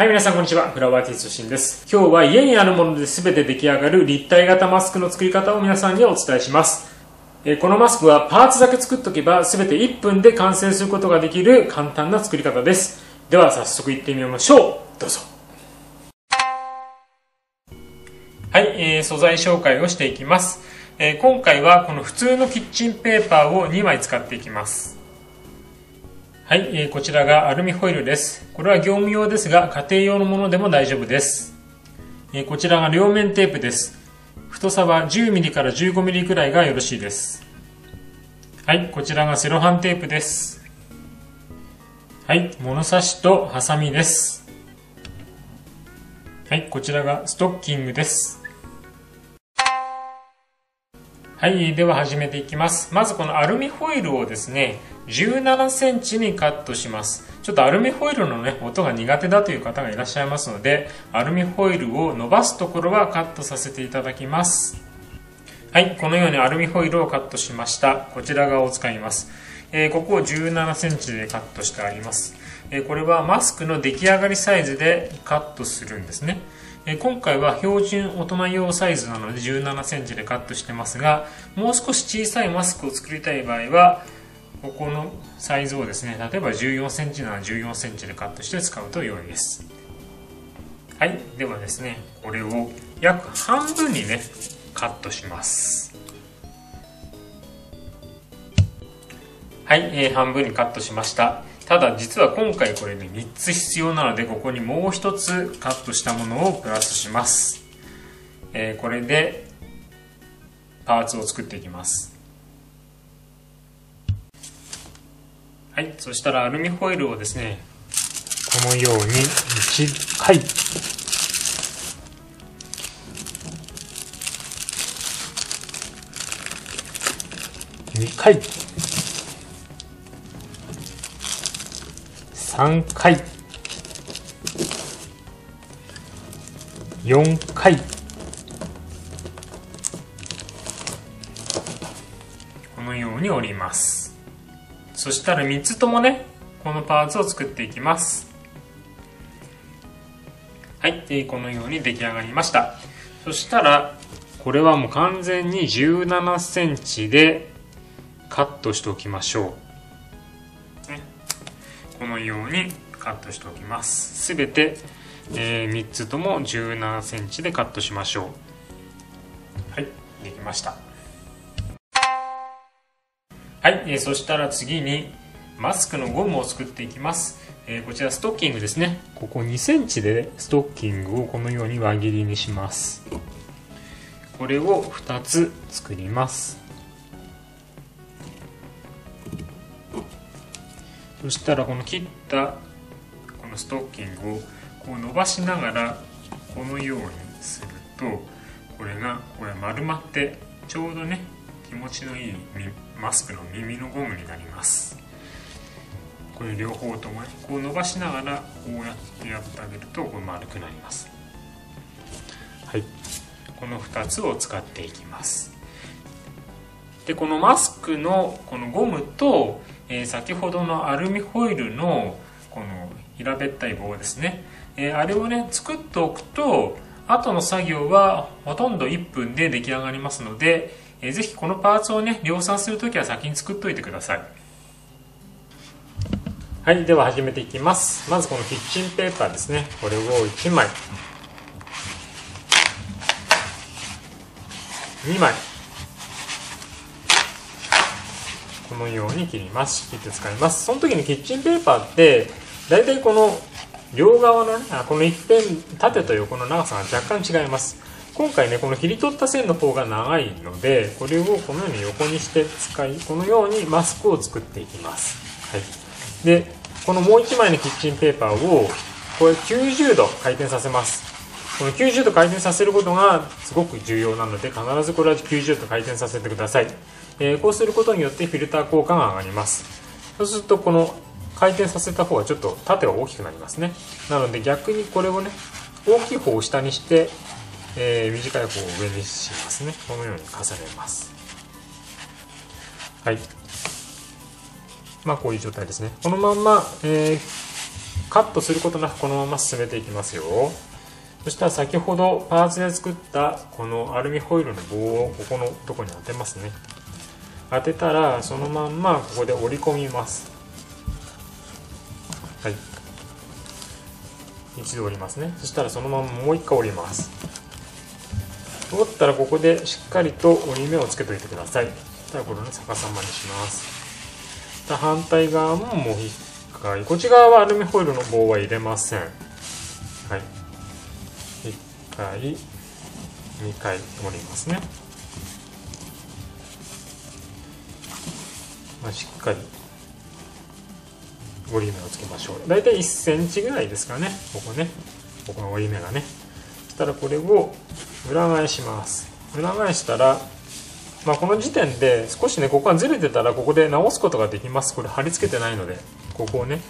はい、皆さんこんにちは。フラワーティースシンです。今日は家にあるもので全て出来上がる立体型マスクの作り方を皆さんにお伝えします。えこのマスクはパーツだけ作っとけば全て1分で完成することができる簡単な作り方です。では早速いってみましょう。どうぞ。はい、えー、素材紹介をしていきます。えー、今回はこの普通のキッチンペーパーを2枚使っていきます。はい、えー、こちらがアルミホイルです。これは業務用ですが、家庭用のものでも大丈夫です。えー、こちらが両面テープです。太さは 10mm から 15mm くらいがよろしいです。はい、こちらがセロハンテープです。はい、物差しとハサミです。はい、こちらがストッキングです。はい、では始めていきます。まずこのアルミホイルをですね、17センチにカットします。ちょっとアルミホイルのね、音が苦手だという方がいらっしゃいますので、アルミホイルを伸ばすところはカットさせていただきます。はい、このようにアルミホイルをカットしました。こちら側を使います。えー、ここを17センチでカットしてあります。えー、これはマスクの出来上がりサイズでカットするんですね。え今回は標準大人用サイズなので17センチでカットしてますが、もう少し小さいマスクを作りたい場合は、ここのサイズをですね、例えば14センチなら14センチでカットして使うと良いです。はい、ではですね、これを約半分にね、カットします。はい、えー、半分にカットしました。ただ実は今回これね3つ必要なのでここにもう1つカットしたものをプラスします、えー、これでパーツを作っていきます。はいそしたらアルミホイルをですねこのように1回。2回。3回。4回。このように折ります。そしたら3つともねこのパーツを作っていきます。はいでこのように出来上がりました。そしたらこれはもう完全に17センチでカットしておきましょう。このようにカットしておきます。すべて、えー、3つとも1 7センチでカットしましょう。はいできました。はい、えー、そしたら次にマスクのゴムを作っていきます、えー、こちらストッキングですね。ここ2センチでストッキングをこのように輪切りにします。これを2つ作ります。そしたらこの切ったこのストッキングをこう伸ばしながらこのようにするとこれがこれ丸まってちょうどね気持ちのいいマスクの耳のゴムになります。これ両方ともねこう伸ばしながらこうやってやってあげるとこれ丸くなります。はい。この2つを使っていきます。でこのマスクのこのゴムとえー、先ほどのアルミホイルのこの平べったい棒ですね、えー、あれをね作っておくと後の作業はほとんど1分で出来上がりますので、えー、ぜひこのパーツをね量産するときは先に作っておいてください。はいでは始めていきます。まずこのキッチンペーパーですね。これを1枚。2枚このように切ります。切って使います。その時にキッチンペーパーって大体この両側のねこの一辺縦と横の長さが若干違います。今回ねこの切り取った線の方が長いのでこれをこのように横にして使いこのようにマスクを作っていきます、はい、でこのもう1枚のキッチンペーパーをこれ90度回転させます。この90度回転させることがすごく重要なので必ずこれは90度回転させてください。えー、こうすることによってフィルター効果が上がります。そうするとこの回転させた方がちょっと縦が大きくなりますね。なので逆にこれをね大きい方を下にして、えー、短い方を上にしますね。このように重ねます。はい。まあこういう状態ですね。このまんま、えー、カットすることなくこのまま進めていきますよ。そしたら先ほどパーツで作ったこのアルミホイルの棒をここのとこに当てますね。当てたらそのまんまここで折り込みます。はい。一度折りますね。そしたらそのままもう一回折ります。折ったらここでしっかりと折り目をつけといてください。そしたらこれをね逆さまにします。反対側ももう一回。こっち側はアルミホイルの棒は入れません。はい。1回2回折りますね、まあ、しっかり折り目をつけましょう。大体1センチぐらいですかねここね。ここの折り目がね。そしたらこれを裏返します。裏返したらまあ、この時点で少しねここがずれてたらここで直すことができます。これ貼り付けてないのでここをね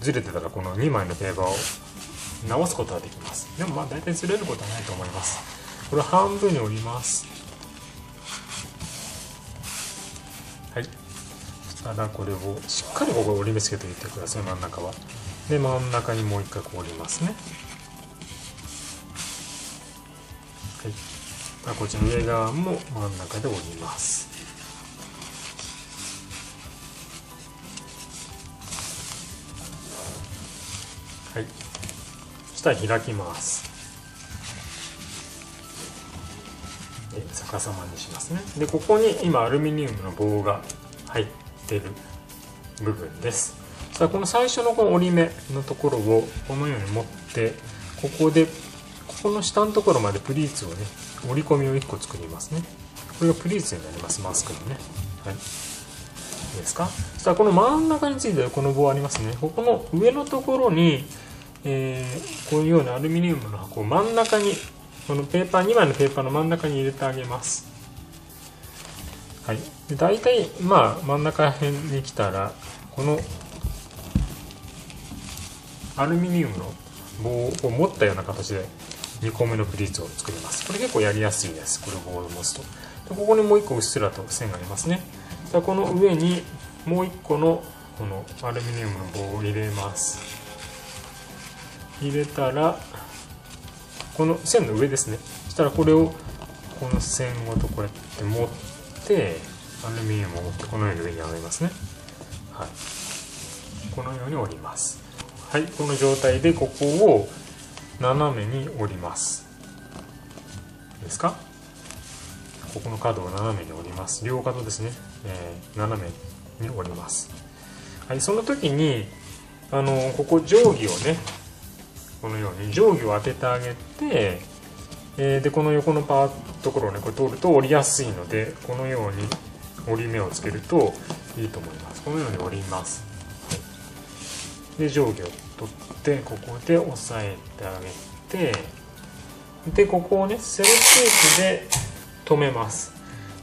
ずれてたらこの2枚のペーパーを直すことができます。でもまあ大体ずれることはないと思います。これ半分に折ります。そしたらこれをしっかりここ折り目つけていってください真ん中は。で真ん中にもう一回こう折りますね。はい。こっちの上側も真ん中で折ります。はい。そしたら開きます。逆さまにしますね。でここに今アルミニウムの棒が入っててる部分です。さあこの最初のこの折り目のところをこのように持ってここでここの下のところまでプリーツをね折り込みを1個作りますね。これがプリーツになりますマスクのね。はい。いいですか？そしたらこの真ん中についてるこの棒ありますね。ここの上のところに、えー、こういうようなアルミニウムの箱を真ん中にこのペーパー2枚のペーパーの真ん中に入れてあげます。はい。で大体まあ真ん中辺に来たらこのアルミニウムの棒を持ったような形で2個目のプリーツを作ります。これ結構やりやすいです。これをボール持つと。でここにもう1個うっすらと線がありますね。じゃこの上にもう1個のこのアルミニウムの棒を入れます。入れたらこの線の上ですね。そしたらこれをこの線ごとこうやって持ってアルミニウムを持ってこのように上に上がりますね。はい。このように折ります。はいこの状態でここを斜めに折ります。ですか？ここの角を斜めに折ります。両角ですね、えー、斜めに折ります。はいその時にあのここ定規をねこのように定規を当ててあげて、えー、でこの横のパーところをねこれ通ると折りやすいのでこのように折り目をつけるといいと思います。このように折ります、はい、で定規を取ってここで押さえてあげてでここをねセロテープで留めます、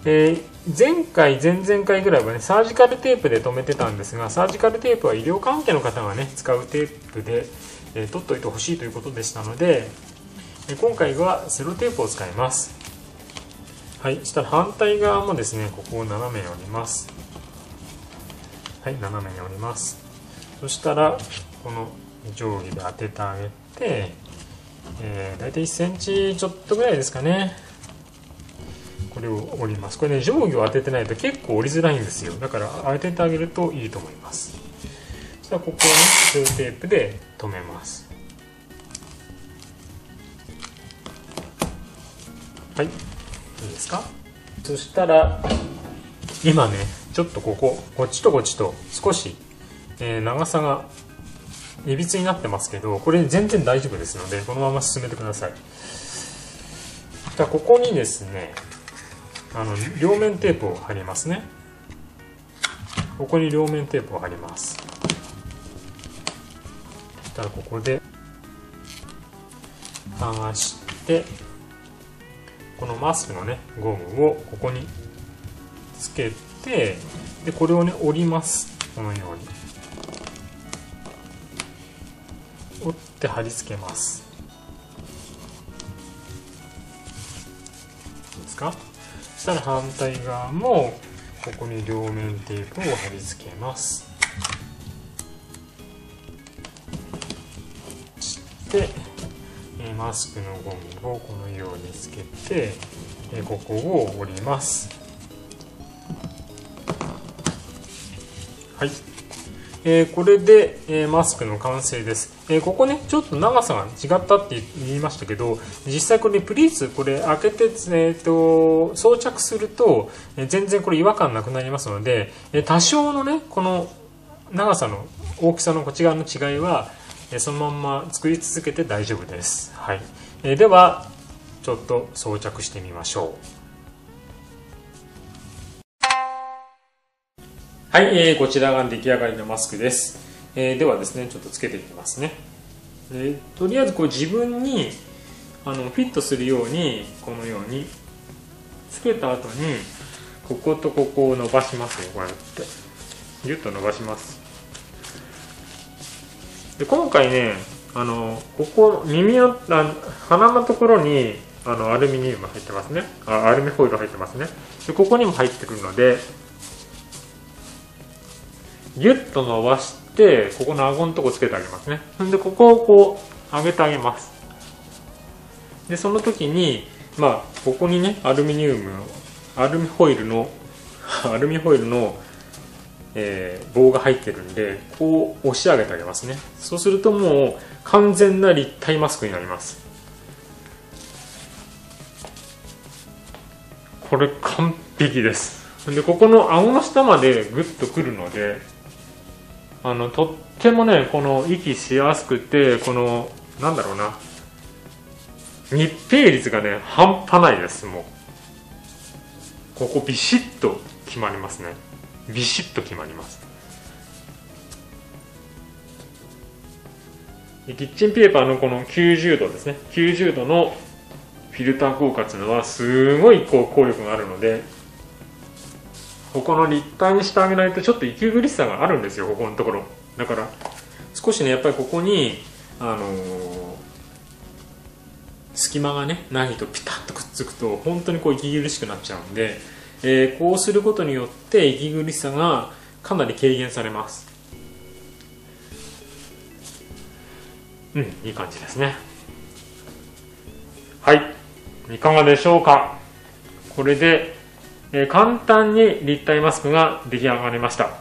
えー、前回前々回ぐらいはねサージカルテープで留めてたんですがサージカルテープは医療関係の方がね使うテープで、えー、取っといてほしいということでしたので、今回はセロテープを使います。はいそしたら反対側もですねここを斜めに折ります。はい斜めに折ります。そしたらこの定規で当ててあげて、えー、大体1センチちょっとぐらいですかね。これを折ります。これね定規を当ててないと結構折りづらいんですよ。だから当ててあげるといいと思います。そしたらここはねセロテープで留めます。はい。いいですか？そしたら今ねちょっとこここっちとこっちと少し、えー、長さがいびつになってますけどこれ全然大丈夫ですのでこのまま進めてください。じゃあここにですねあの両面テープを貼りますね。ここに両面テープを貼ります。そしたらここで剥がしてこのマスクのねゴムをここにつけてでこれをね折ります。このように。折って貼り付けます。いいですか？そしたら反対側もここに両面テープを貼り付けます。てマスクのゴムをこのようにつけてここを折ります。はい。えー、これで、えー、マスクの完成です、えー、ここねちょっと長さが違ったって言いましたけど実際これプリーツこれ開けて、えーと、装着すると、え全然これ違和感なくなりますので、え多少のねこの長さの大きさのこっち側の違いは、そのまま作り続けて大丈夫です、はい。えではちょっと装着してみましょう。はい、えー、こちらが出来上がりのマスクです、えー、ではですねちょっとつけていきますね、えー、とりあえずこう自分にあのフィットするようにこのようにつけた後にこことここを伸ばしますよこうやって。ギュッと伸ばします。で今回ねあのここ耳のあ鼻のところにあのアルミニウム入ってますね。あアルミホイル入ってますね。でここにも入ってくるのでギュッと伸ばしてここの顎のとこつけてあげますね。でここをこう上げてあげます。でその時にまあここにねアルミニウムアルミホイルのアルミホイルの、えー、棒が入ってるんでこう押し上げてあげますね。そうするともう完全な立体マスクになります。これ完璧です。でここの顎の下までグッとくるのであのとってもねこの息しやすくてこのなんだろうな。密閉率がね半端ないですもう。ここビシッと決まりますね。ビシッと決まります。キッチンペーパーのこの90度ですね。90度のフィルター効果っていうのはすごいこう効力があるのでここの立体にしてあげないとちょっと息苦しさがあるんですよここのところ。だから少しねやっぱりここにあのー、隙間がねないとピタッとくっつくと本当にこう息苦しくなっちゃうんで、えー、こうすることによって息苦しさがかなり軽減されますうんいい感じですねはいいかがでしょうか？これでえ簡単に立体マスクが出来上がりました。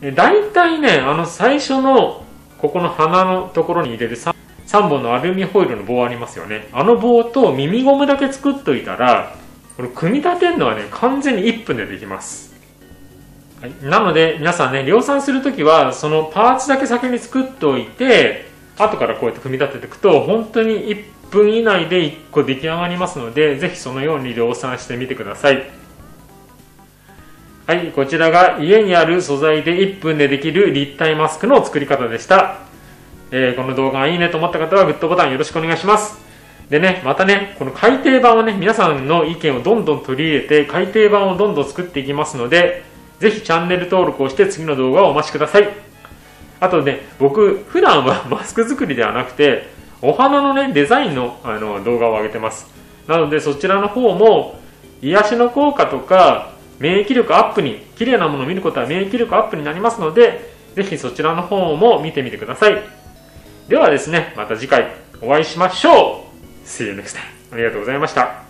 え大体ね、あの最初のここの鼻のところに入れる 3, 3本のアルミホイルの棒ありますよね。あの棒と耳ゴムだけ作っといたら、これ組み立てるのはね、完全に1分でできます。はい、なので皆さんね、量産するときはそのパーツだけ先に作っておいて、後からこうやって組み立てていくと、本当に1分以内で1個出来上がりますので、ぜひそのように量産してみてください。はい、こちらが家にある素材で1分でできる立体マスクの作り方でした。えー、この動画がいいねと思った方はグッドボタンよろしくお願いします。でね、またね、この改訂版をね、皆さんの意見をどんどん取り入れて、改訂版をどんどん作っていきますので、ぜひチャンネル登録をして次の動画をお待ちください。あとね、僕、普段は マスク作りではなくて、お花のね、デザインのあの動画を上げてます。なので、そちらの方も、癒しの効果とか、免疫力アップに、綺麗なものを見ることは免疫力アップになりますので、ぜひそちらの方も見てみてください。ではですね、また次回お会いしましょう !See you next time. ありがとうございました。